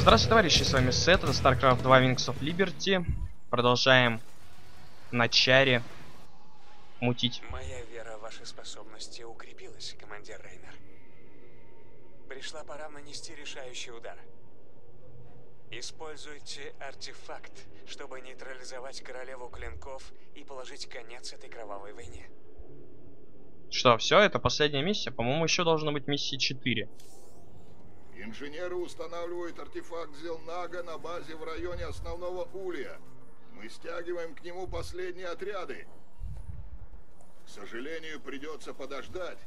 Здравствуйте, товарищи, с вами Сет, это StarCraft 2 Wings of Liberty. Продолжаем на чаре мутить. Моя вера в ваши способности укрепилась, командир Рейнер. Пришла пора нанести решающий удар. Используйте артефакт, чтобы нейтрализовать королеву клинков и положить конец этой кровавой войне. Что, все, это последняя миссия? По-моему, еще должно быть миссии 4. Инженеры устанавливают артефакт Зелнага на базе в районе основного улья. Мы стягиваем к нему последние отряды. К сожалению, придется подождать,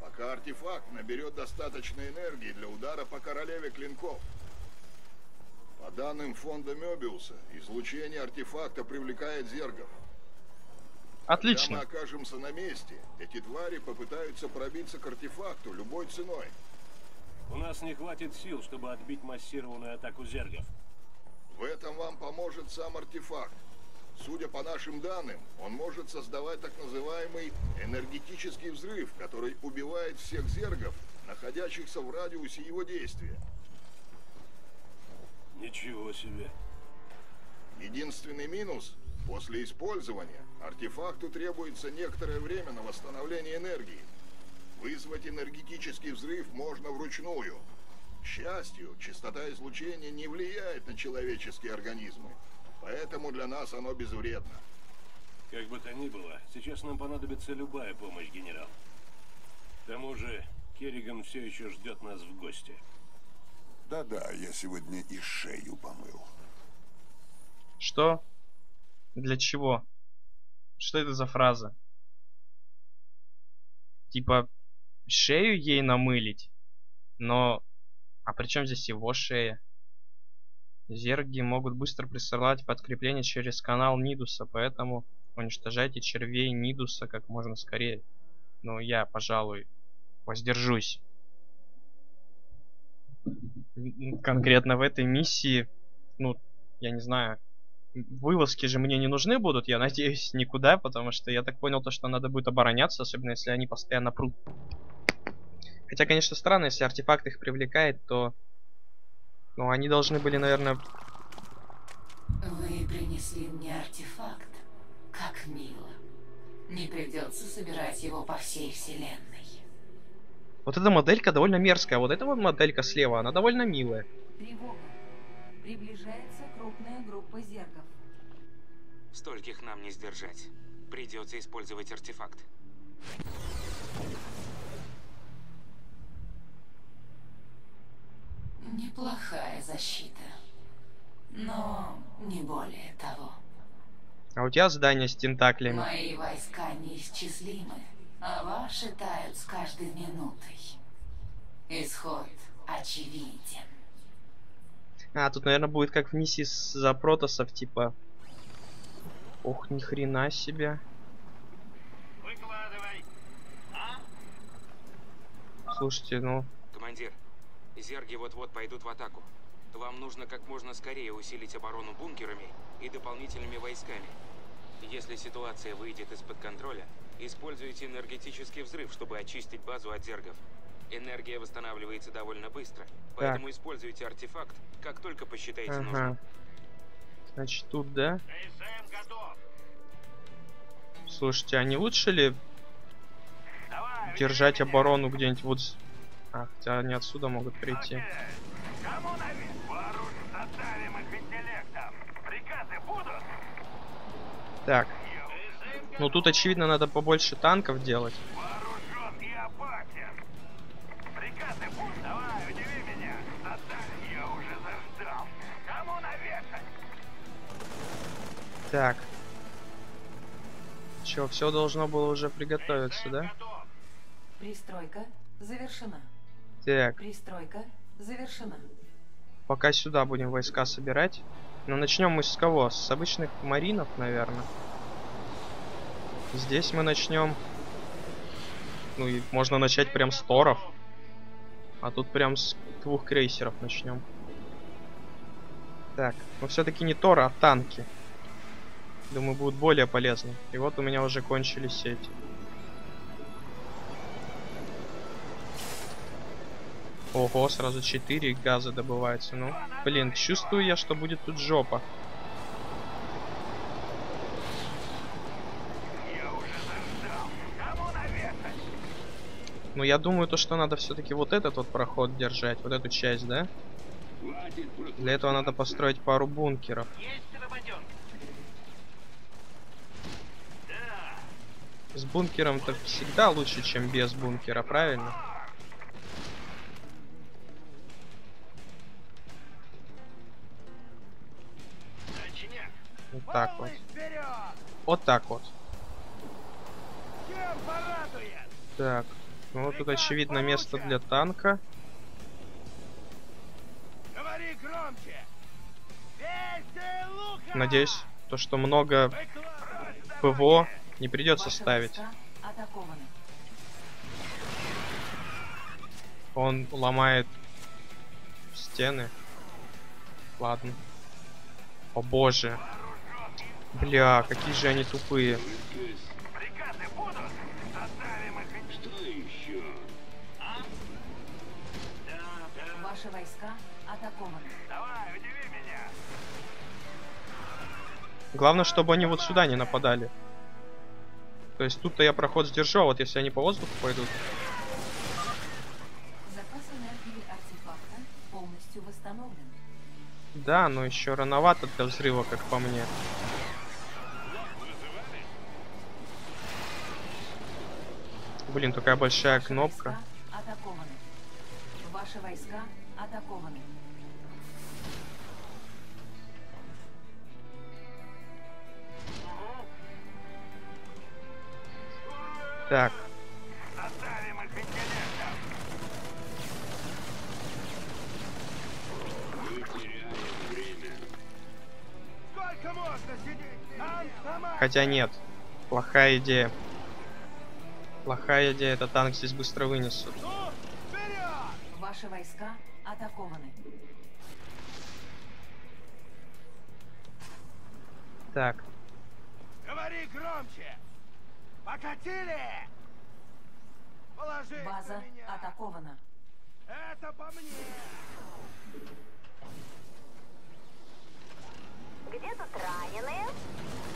пока артефакт наберет достаточно энергии для удара по королеве клинков. По данным фонда Мёбиуса, излучение артефакта привлекает зергов. Отлично. Когда мы окажемся на месте, эти твари попытаются пробиться к артефакту любой ценой. У нас не хватит сил, чтобы отбить массированную атаку зергов. В этом вам поможет сам артефакт. Судя по нашим данным, он может создавать так называемый энергетический взрыв, который убивает всех зергов, находящихся в радиусе его действия. Ничего себе. Единственный минус – после использования артефакту требуется некоторое время на восстановление энергии. Вызвать энергетический взрыв можно вручную. К счастью, частота излучения не влияет на человеческие организмы, поэтому для нас оно безвредно. Как бы то ни было, сейчас нам понадобится любая помощь, генерал. К тому же, Керриган все еще ждет нас в гости. Да-да, я сегодня и шею помыл. Что? Для чего? Что это за фраза? Типа, шею ей намылить? Но... А при чем здесь его шея? Зерги могут быстро присылать подкрепление через канал Нидуса, поэтому уничтожайте червей Нидуса как можно скорее. Но я, пожалуй, воздержусь. Конкретно в этой миссии, ну, я не знаю, вылазки же мне не нужны будут, я надеюсь, никуда, потому что я так понял то, что надо будет обороняться, особенно если они постоянно прут. Хотя, конечно, странно, если артефакт их привлекает, то... Ну, они должны были, наверное... Вы принесли мне артефакт. Как мило. Не придется собирать его по всей вселенной. Вот эта моделька довольно мерзкая, вот эта вот моделька слева, она довольно милая. Тревога. Приближается крупная группа зергов. Стольких нам не сдержать. Придется использовать артефакт. Неплохая защита. Но не более того. А у тебя здание с тентаклями. Мои войска неисчислимы, а ваши тают с каждой минутой. Исход очевиден. А, тут, наверное, будет как в с- за протосов, типа... Ох, ни хрена себе. Слушайте, ну... Командир, зерги вот-вот пойдут в атаку. Вам нужно как можно скорее усилить оборону бункерами и дополнительными войсками. Если ситуация выйдет из-под контроля, используйте энергетический взрыв, чтобы очистить базу от зергов. Энергия восстанавливается довольно быстро, поэтому используйте артефакт, как только посчитаете Ага. нужным. Значит, тут, да? Слушайте, а не лучше ли держать оборону где-нибудь вот... А, хотя они отсюда могут прийти. Так. Ну тут, очевидно, надо побольше танков делать. Так. Чё, все должно было уже приготовиться, да? Пристройка завершена. Так, Пристройка завершена. пока сюда будем войска собирать. Но начнем мы с кого? С обычных маринов, наверное. Здесь мы начнем. Ну и можно начать прям с торов. А тут прям с двух крейсеров начнем. Так, но все-таки не торы, а танки. Думаю, будут более полезны. И вот у меня уже кончились эти. Ого, сразу 4 газа добывается. Ну, блин, чувствую я, что будет тут жопа. Ну, я думаю, то, что надо все-таки вот этот вот проход держать, вот эту часть, да? Для этого надо построить пару бункеров. С бункером-то всегда лучше, чем без бункера, правильно? Вот так вот. Вот так вот. Так. Ну вот тут очевидно место для танка. Надеюсь, то что много ПВО не придется ставить. Он ломает стены. Ладно. О боже. Бля, какие же они тупые. Ваши войска атакованы. Главное, чтобы они вот сюда не нападали. То есть тут-то я проход сдержу, а вот если они по воздуху пойдут. Запас энергии артефакта полностью восстановлен. Да, но еще рановато для взрыва, как по мне. Блин, такая большая кнопка. атакованы. Ваши войска атакованы. Так. Хотя нет. Плохая идея. Плохая идея, это танк здесь быстро вынесут. Ваши войска атакованы. Так, Говори громче! Покатили! Положись База атакована. Это по мне! Где тут раненые?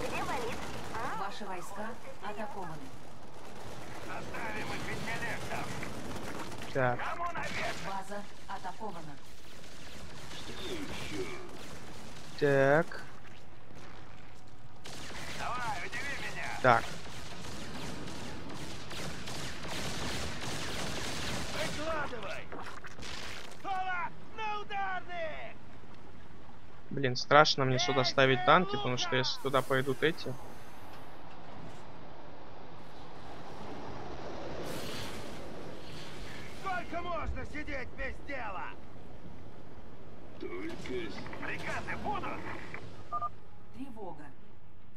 Где болит? А? Ваши войска атакованы. Оставим их интеллектом! так. База атакована. Так. Давай, удиви меня! Так. Выкладывай! Кола, на ударник! Блин, страшно мне сюда ставить танки, потому что если туда пойдут эти... Сколько можно сидеть без дела? Приказы будут? Тревога.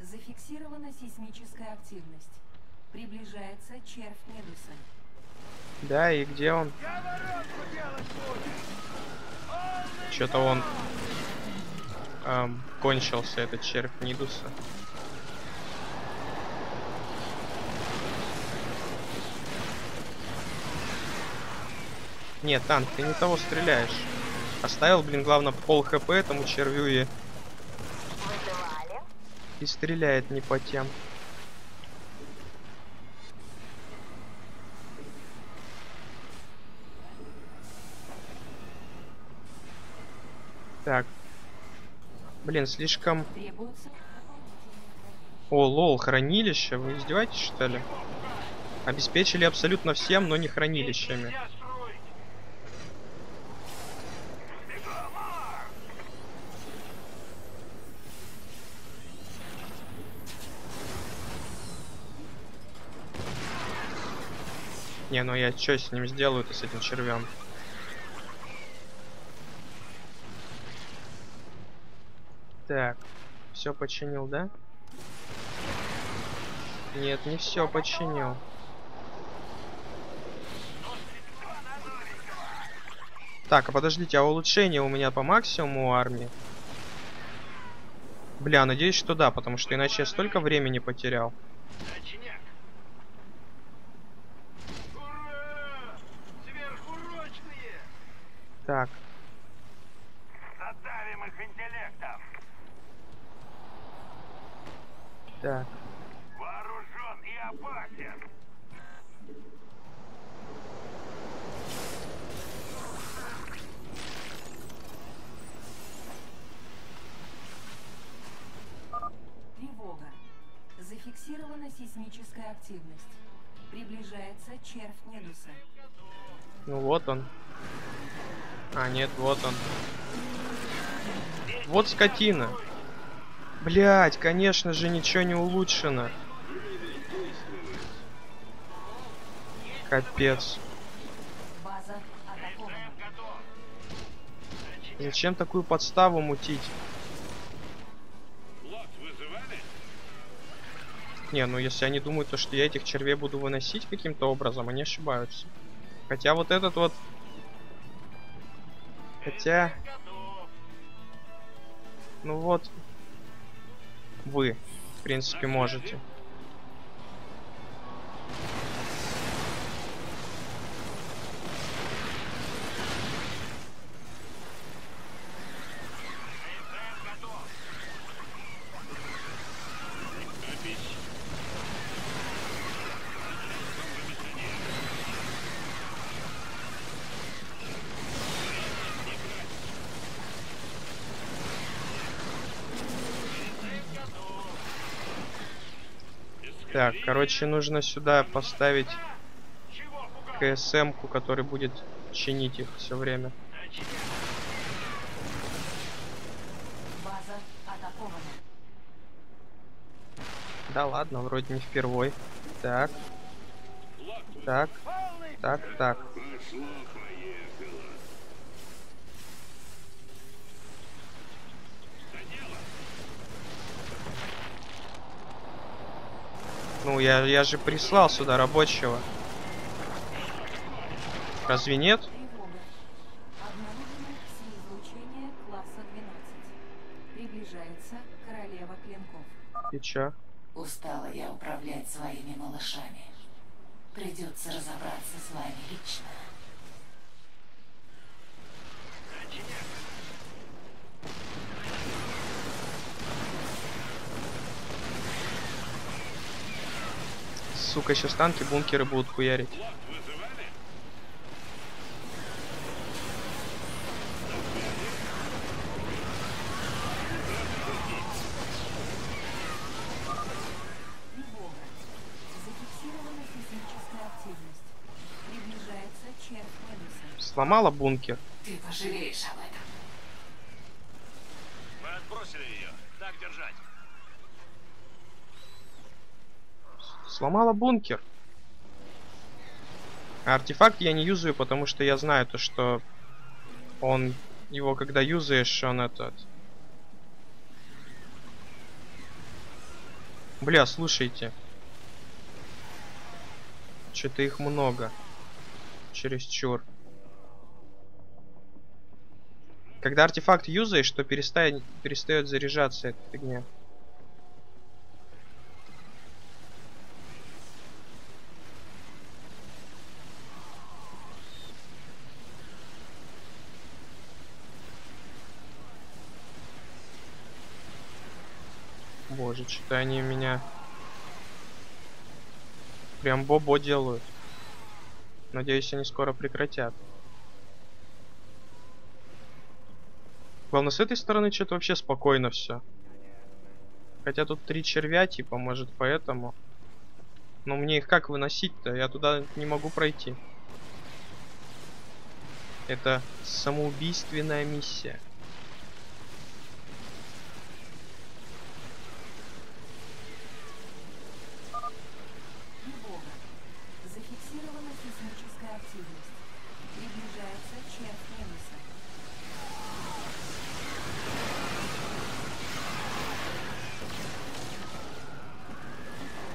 Зафиксирована сейсмическая активность. Приближается червь Медуса. Да, и где он? Что-то он... эм, кончился, этот червь Нидуса. Нет, танк, ты не того стреляешь. Оставил, блин, главное, пол хп этому червю и, и стреляет не по тем. Так. Блин, слишком... О, лол, хранилище? Вы издеваетесь, что ли? Обеспечили абсолютно всем, но не хранилищами. Не, ну я что с ним сделаю-то, с этим червем? Так, все починил, да? Нет, не все починил. Так, а подождите, а улучшение у меня по максимуму армии? Бля, надеюсь, что да, потому что иначе я столько времени потерял. Вот скотина. Блять, конечно же, ничего не улучшено. Капец. Зачем такую подставу мутить? Не, ну если они думают, то, что я этих червей буду выносить каким-то образом, они ошибаются. Хотя вот этот вот... Хотя... Ну вот... Вы, в принципе, можете. Так, короче, нужно сюда поставить КСМ-ку, который будет чинить их все время. Да ладно, вроде не впервой. Так. Так. Так, так. Ну, я, я же прислал сюда рабочего. Разве нет? Тревога. Обнаружено излучение класса 12. Приближается королева клинков. И чё? Устала я управлять своими малышами. Придется разобраться с вами лично. Сука, сейчас танки, бункеры будут хуярить. Тревога. Зафиксирована сейсмическая активность. Приближается червь Медуса. Сломала бункер. Ты пожалеешь об этом. Мы отбросили ее. Так держать. Сломала бункер. Артефакт я не юзаю, потому что я знаю то, что он его когда юзаешь, он этот. Бля, слушайте. Что-то их много. Чересчур. Когда артефакт юзаешь, то перестает, перестает заряжаться эта фигня. Боже, что-то они меня прям бобо делают. Надеюсь, они скоро прекратят. Главное, с этой стороны что-то вообще спокойно все. Хотя тут три червя, типа, может, поэтому. Но мне их как выносить-то? Я туда не могу пройти. Это самоубийственная миссия. Тревога. Зафиксирована сейсмическая активность. Приближается червь Медуса.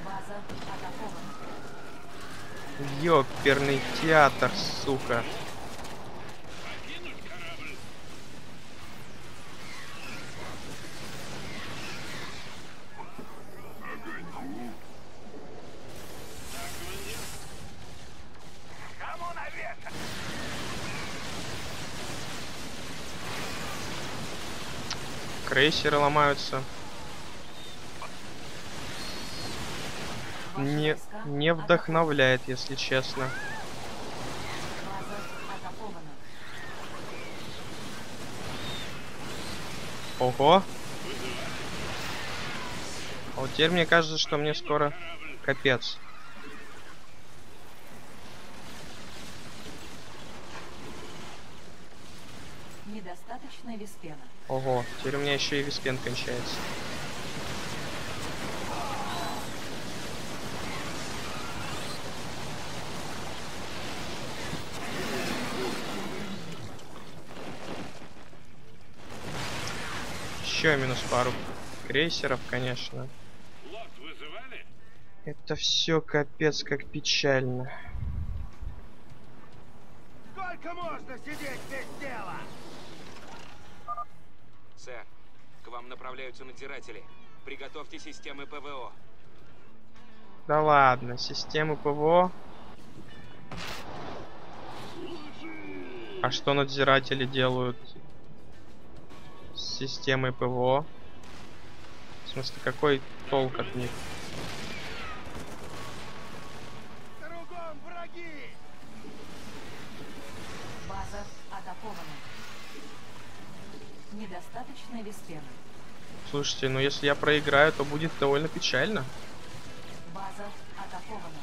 База атакована. Ёперный театр, сука. Крейсеры ломаются. Не, не вдохновляет, если честно. База атакована. Ого. А вот теперь мне кажется, что мне скоро капец. Недостаточно виспена. Ого, теперь у меня еще и виспен кончается. Еще минус пару крейсеров, конечно. Это все капец как печально. Сколько можно сидеть без дела? Сэр, к вам направляются надзиратели. Приготовьте системы ПВО. Да ладно, системы ПВО. А что надзиратели делают с системой ПВО? В смысле, какой толк от них? Кругом враги! База атакована. Недостаточно виспена. Слушайте, ну если я проиграю, то будет довольно печально. База атакована.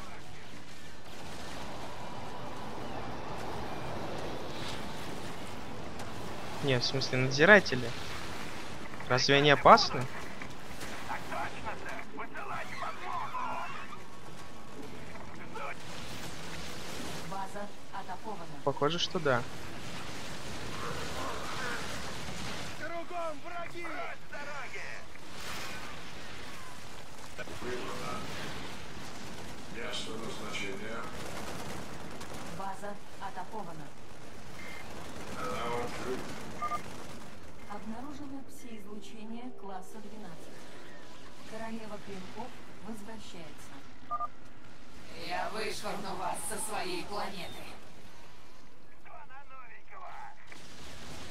Не, в смысле, надзиратели. Разве они опасны? Похоже, что да. Место назначения. База атакована пси-излучение класса 12. Королева клинков возвращается. Я вышвырну вас со своей планеты.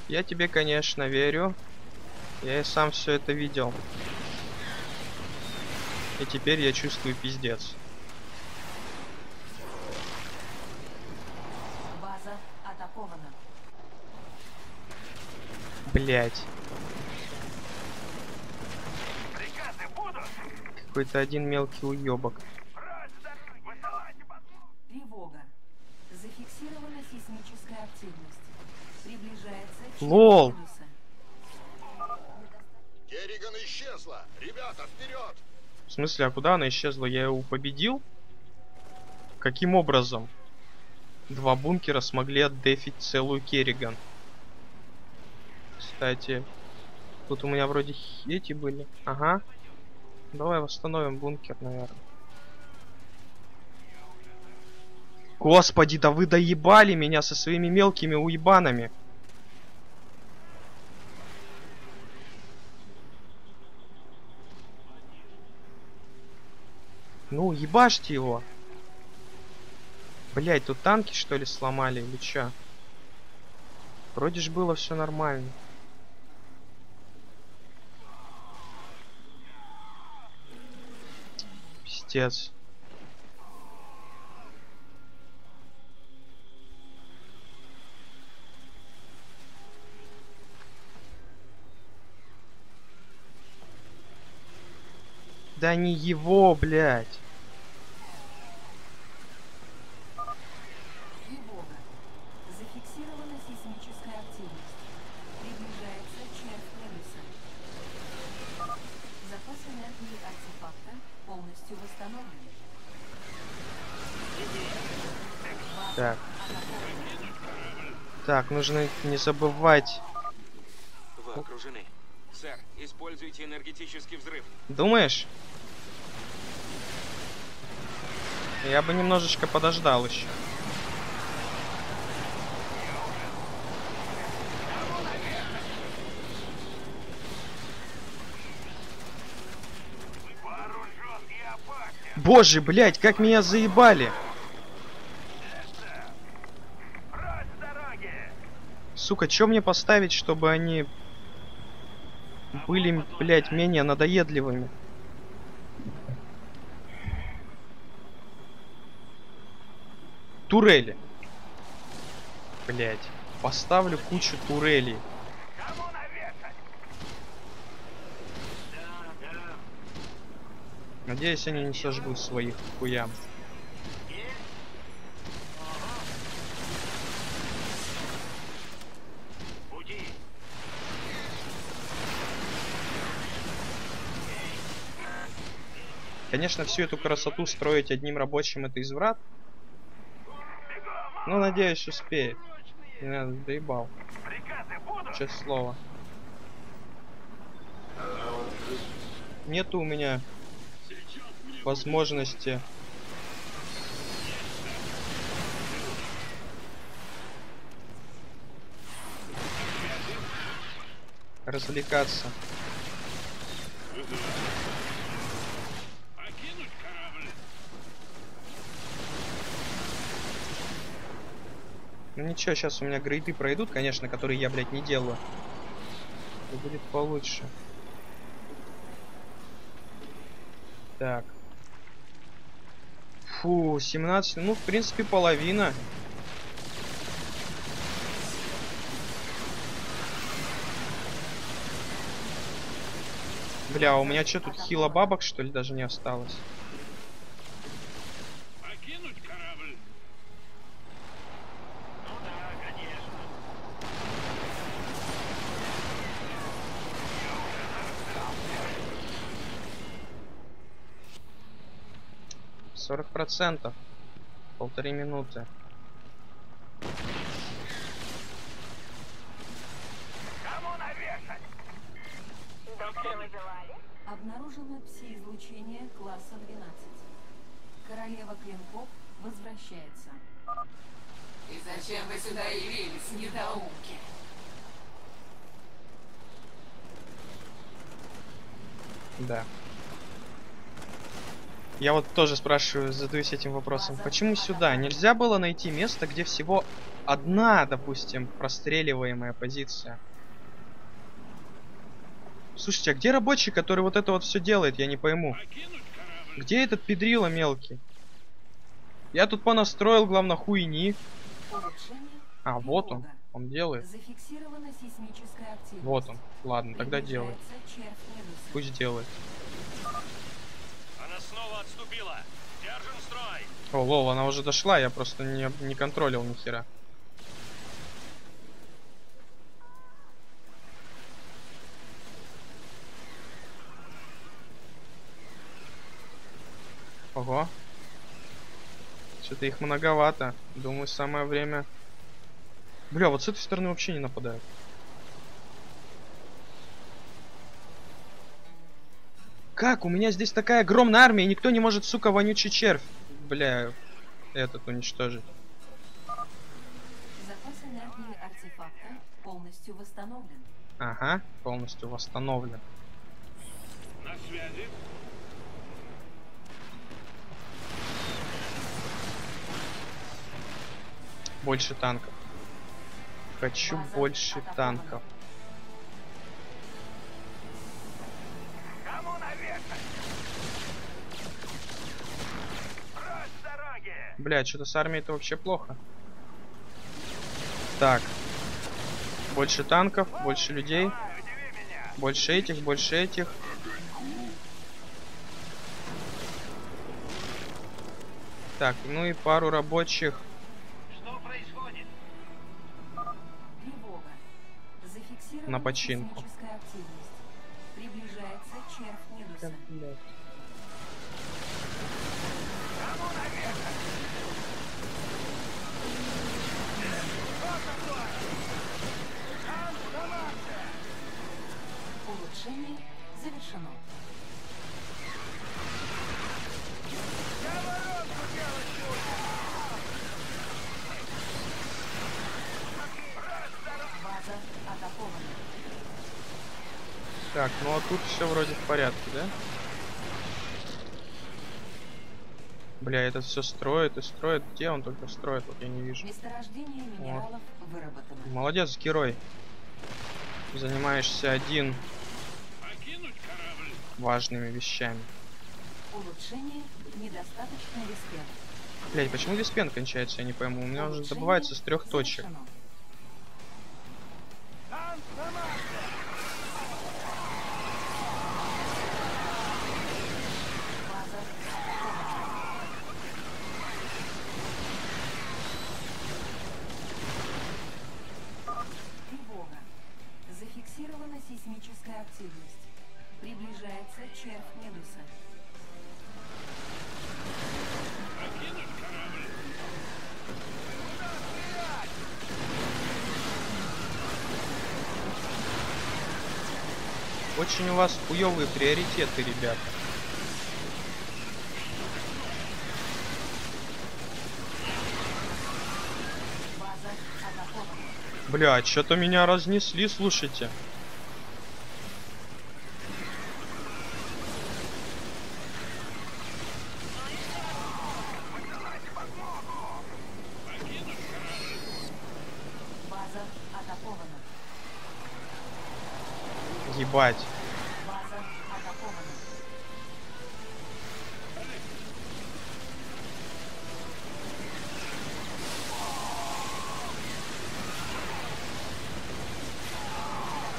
Я тебе, конечно, верю. Я и сам все это видел. И теперь я чувствую пиздец. База атакована. Блять. Приказы будут? Какой-то один мелкий уебок. Тревога. Зафиксирована сейсмическая активность. Приближается Лол. Керриган исчезла! Ребята, вперед! В смысле, а куда она исчезла? Я его победил? Каким образом? Два бункера смогли отдефить целую Керриган. Кстати, тут у меня вроде эти были. Ага. Давай восстановим бункер, наверное. Господи, да вы доебали меня со своими мелкими уебанами. Ну, ебашьте его. Блять, тут танки что ли сломали или чё? Вроде ж было все нормально. Пиздец. Да не его, блядь. Тревога. Зафиксирована сейсмическая активность. Приближается червь полюса. Запас энергии артефакта полностью восстановлен. Так. Так, нужно не забывать. Вы окружены. Сэр, используйте энергетический взрыв. Думаешь? Я бы немножечко подождал еще. Боже, блядь, как меня заебали! Сука, что мне поставить, чтобы они были, блядь, менее надоедливыми? Турели. Блять. Поставлю кучу турелей. Надеюсь, они не сожгут своих хуям. Конечно, всю эту красоту строить одним рабочим это изврат. Но надеюсь, успеет. Меня доебал. Приказы будут? Честное слово. Нету у меня возможности развлекаться. Покинуть корабль. Ну ничего, сейчас у меня грейды пройдут, конечно, которые я, блядь, не делаю. И будет получше. Так. Фу, 17, ну, в принципе, половина. Бля, у меня что тут хила бабок, что ли, даже не осталось? 40 процентов полторы минуты Кому? Обнаружено пси-излучение класса 12. Королева клинков возвращается. И зачем вы сюда явились, недоумки? Да. Я вот тоже спрашиваю, задаюсь этим вопросом. Почему сюда? Нельзя было найти место, где всего одна, допустим, простреливаемая позиция? Слушайте, а где рабочий, который вот это вот все делает? Я не пойму. Где этот педрила мелкий? Я тут понастроил, главное, хуйни. А, вот он. Он делает. Вот он. Ладно, тогда делай. Пусть делает. Отступила. Держим строй. О, лол, она уже дошла, я просто не, не контролил ни хера. Ого. Что-то их многовато. Думаю, самое время... Бля, вот с этой стороны вообще не нападают. Как? У меня здесь такая огромная армия, и никто не может, сука, вонючий червь. Бля, этот уничтожить. Запас энергии артефакта полностью восстановлен. Ага, полностью восстановлен. На связи. Больше танков. Хочу База больше атакована. танков. Дороги. Бля, что-то с армией это вообще плохо. Так. Больше танков, больше людей. Больше этих, больше этих. Так, ну и пару рабочих. Что происходит? На починку. Приближается червь Медуса. Улучшение База атакована. Так, ну а тут все вроде в порядке, да? Бля, этот все строит и строит. Где он только строит? Вот я не вижу. Месторождение минералов выработано. Молодец, герой. Занимаешься один. Важными вещами. Улучшение недостаточно. Блять, почему диспен кончается, я не пойму. У меня уже добывается с трех точек. Зафиксирована сейсмическая активность. Приближается червь Медуса. Очень у вас хуёвые приоритеты, ребята. Атакована. Блять, что-то меня разнесли, слушайте. База атакована. Ебать.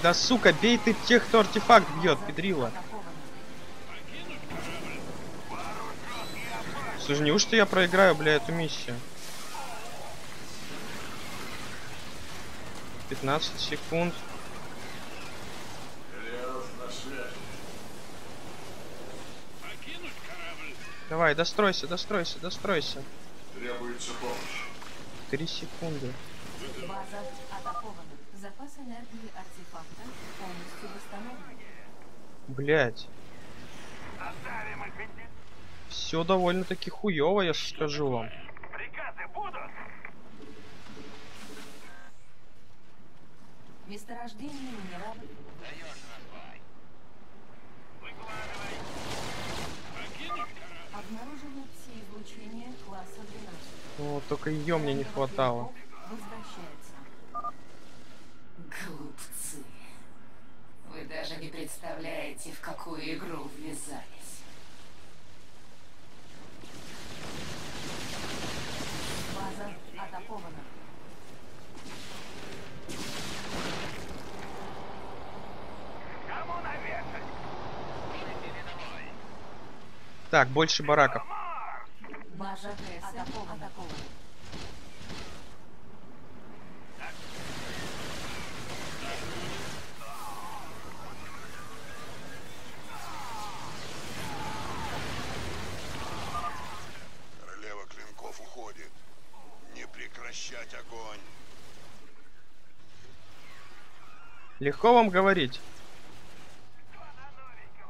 Да сука, бей ты тех, кто артефакт бьет, педрила. Слушай, неужто я проиграю, бля, эту миссию? 15 секунд. Давай, достройся, достройся, достройся. Требуется помощь. Три секунды. База атакована. Запас энергии артефакта полностью восстановлен. Блять. Оставим их идти. Все довольно-таки хуево, я скажу вам. Приказы будут. Месторождение минералов Даешь разбой. Выкладывай. обнаружено все излучения класса 12. Ну, только ее мне не хватало. Глупцы. Вы даже не представляете, в какую игру ввязались. База атакована. Кому навешать? Передовой. Так, больше бараков. База атакована. Королева клинков уходит. Не прекращать огонь. Легко вам говорить.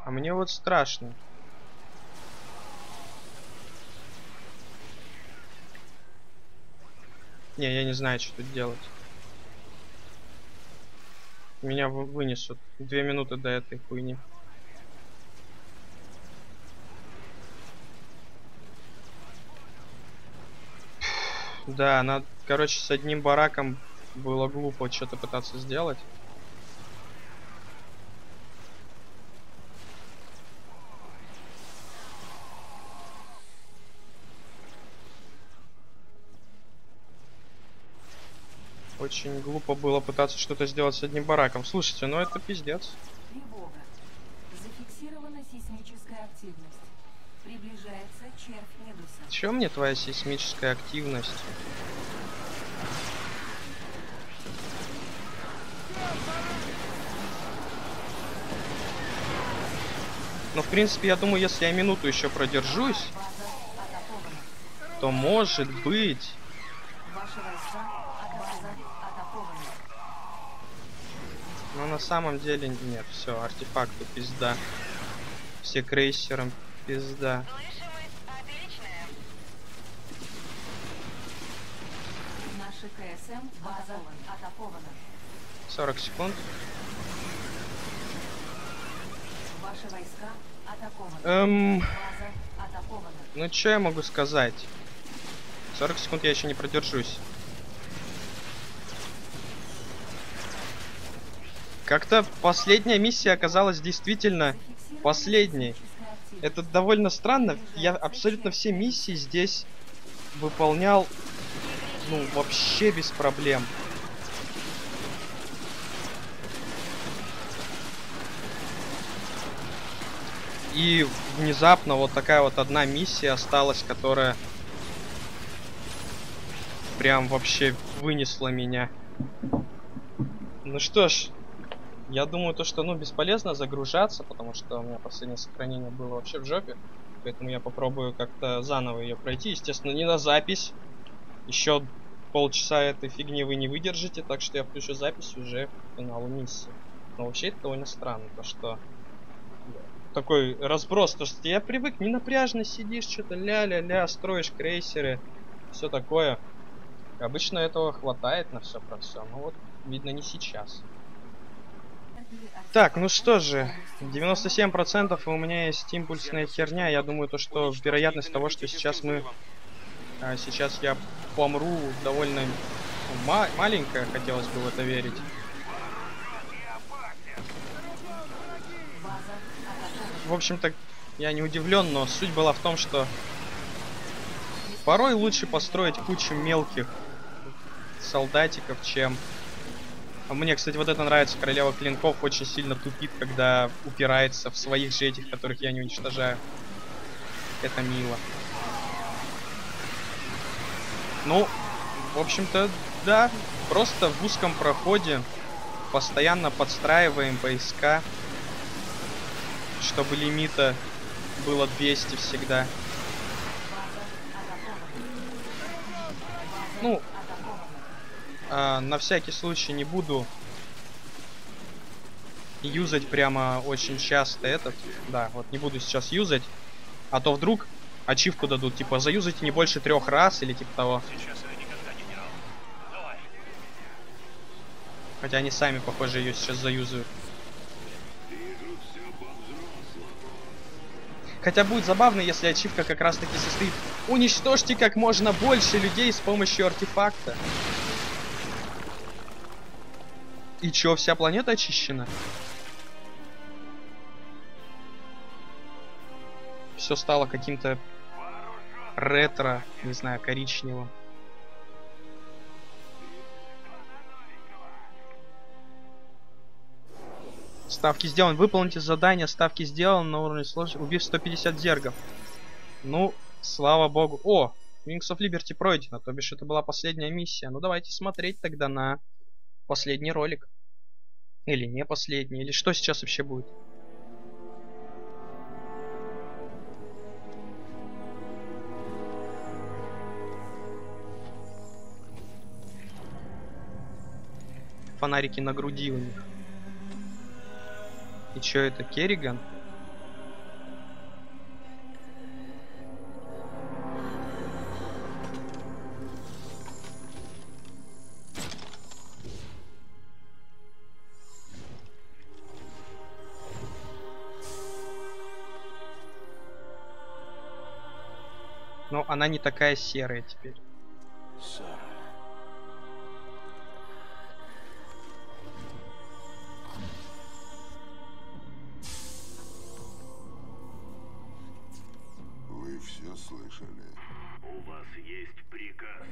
А мне вот страшно. Не, я не знаю, что тут делать. Меня вы- вынесут. Две минуты до этой хуйни. Да, надо, короче, с одним бараком было глупо что-то пытаться сделать. Очень глупо было пытаться что-то сделать с одним бараком. Слушайте, ну это пиздец. Тревога. Зафиксирована сейсмическая активность. Приближается червь Медуса. Чё мне твоя сейсмическая активность? Ну, в принципе, я думаю, если я минуту еще продержусь, то может быть... Ваши войска от база атакованы. Но на самом деле нет, все, артефакты пизда. Все крейсером пизда. КСМ база атакована. 40 секунд. Ваши войска атакованы. Эм, атакована. ну что я могу сказать? 40 секунд я еще не продержусь. Как-то последняя миссия оказалась действительно последней. Это довольно странно. Я абсолютно все миссии здесь выполнял, ну, вообще без проблем. И внезапно вот такая вот одна миссия осталась, которая прям вообще вынесла меня. Ну что ж, я думаю то, что ну бесполезно загружаться, потому что у меня последнее сохранение было вообще в жопе. Поэтому я попробую как-то заново ее пройти. Естественно, не на запись. Еще полчаса этой фигни вы не выдержите, так что я включу запись уже к финалу миссии. Но вообще это довольно странно, то что такой разброс, то что я привык, не напряжно сидишь, что-то ля-ля-ля, строишь крейсеры, все такое. Обычно этого хватает на все про все, но вот видно не сейчас. Так, ну что же, 97% у меня есть импульсная херня. Я думаю, то, что вероятность того, что сейчас мы... А, сейчас я помру, довольно ма маленькая, хотелось бы в это верить. В общем-то, я не удивлен, но суть была в том, что порой лучше построить кучу мелких солдатиков, чем мне, кстати, вот это нравится. Королева Клинков очень сильно тупит, когда упирается в своих же этих, которых я не уничтожаю. Это мило. Ну, в общем-то, да. Просто в узком проходе постоянно подстраиваем поиска, чтобы лимита было 200 всегда. Ну, а, на всякий случай не буду юзать прямо очень часто этот. Да, вот не буду сейчас юзать. А то вдруг ачивку дадут, типа, заюзайте не больше трех раз или типа того. Хотя они сами, похоже, ее сейчас заюзают. Хотя будет забавно, если ачивка как раз таки состоит Уничтожьте как можно больше людей с помощью артефакта. И чё, вся планета очищена? Все стало каким-то ретро, не знаю, коричневым. Ставки сделаны. Выполните задание. Ставки сделаны на уровне сложности. Убив 150 зергов. Ну, слава богу. О, Wings of Liberty пройдено. То бишь это была последняя миссия. Ну давайте смотреть тогда на последний ролик. Или не последний, или что сейчас вообще будет? Фонарики на груди у них. И чё это, Керриган? Но она не такая серая теперь. Сара. Вы все слышали? У вас есть приказ,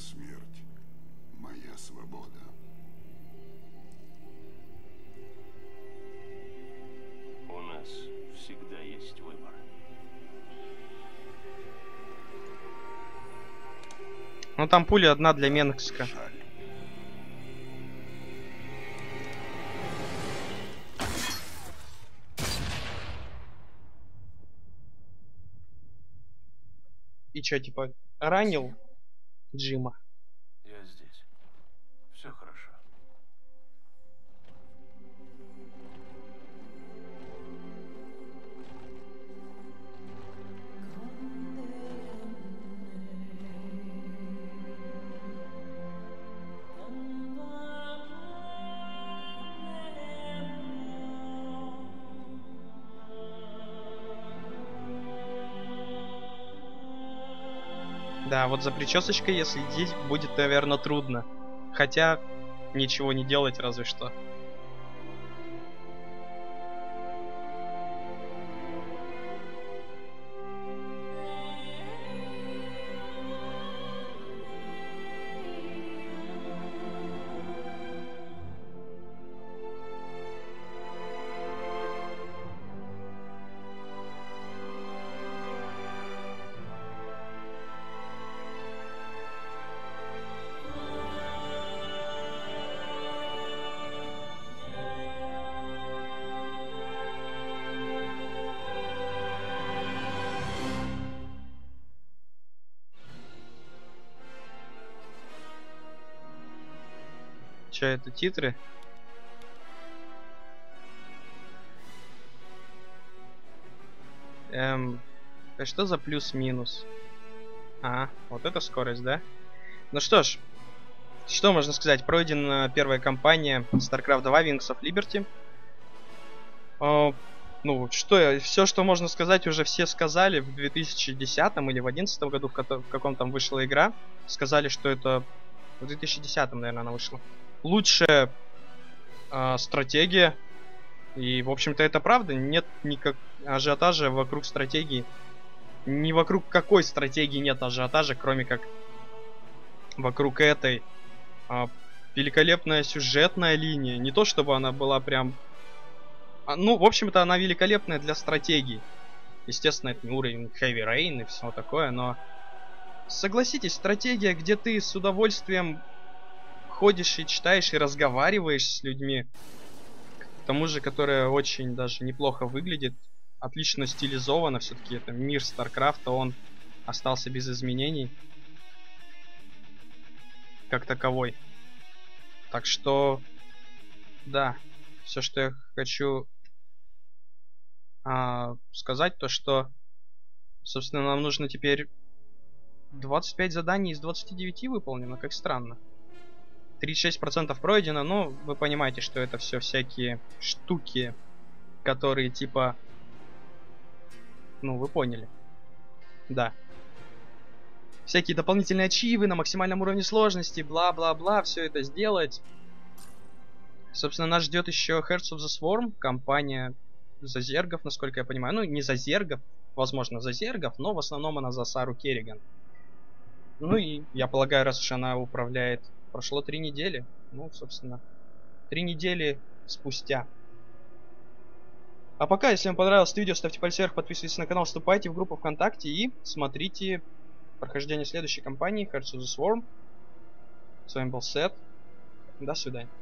смерть — моя свобода. У нас всегда есть выбор. Ну там пуля одна для Менгска. Жаль. И чё, типа, ранил Джима? Я здесь. Все хорошо. Вот за причесочкой, если здесь будет, наверное, трудно. Хотя, ничего не делать разве что. Че это титры? Эм, а что за плюс-минус? А, вот это скорость, да? Ну что ж, что можно сказать? Пройдена первая кампания StarCraft 2 Wings of Liberty. О, ну, что, все, что можно сказать, уже все сказали в 2010 или в 2011 году, в, в каком там вышла игра. Сказали, что это... В 2010, наверное, она вышла лучшая э, стратегия. И, в общем-то, это правда. Нет никак ажиотажа вокруг стратегии. Ни вокруг какой стратегии нет ажиотажа, кроме как вокруг этой. Э, великолепная сюжетная линия. Не то, чтобы она была прям... А, ну, в общем-то, она великолепная для стратегии. Естественно, это не уровень Heavy Rain и все такое, но... Согласитесь, стратегия, где ты с удовольствием ходишь и читаешь и разговариваешь с людьми. К тому же, которая очень даже неплохо выглядит. Отлично стилизовано. Все-таки это мир Старкрафта, он остался без изменений. Как таковой. Так что, да, все, что я хочу а, сказать, то что, собственно, нам нужно теперь 25 заданий из 29 выполнено, как странно. 36% пройдено, но вы понимаете, что это все всякие штуки, которые типа... Ну, вы поняли. Да. Всякие дополнительные ачивы на максимальном уровне сложности, бла-бла-бла, все это сделать. Собственно, нас ждет еще Hearts of the Swarm, компания Зазергов, насколько я понимаю. Ну, не Зазергов, возможно, Зазергов, но в основном она за Сару Керриган. Ну и я полагаю, раз уж она управляет Прошло три недели. Ну, собственно, три недели спустя. А пока, если вам понравилось это видео, ставьте пальцы вверх, подписывайтесь на канал, вступайте в группу ВКонтакте и смотрите прохождение следующей кампании Hearts of the Swarm. С вами был Сет. До свидания.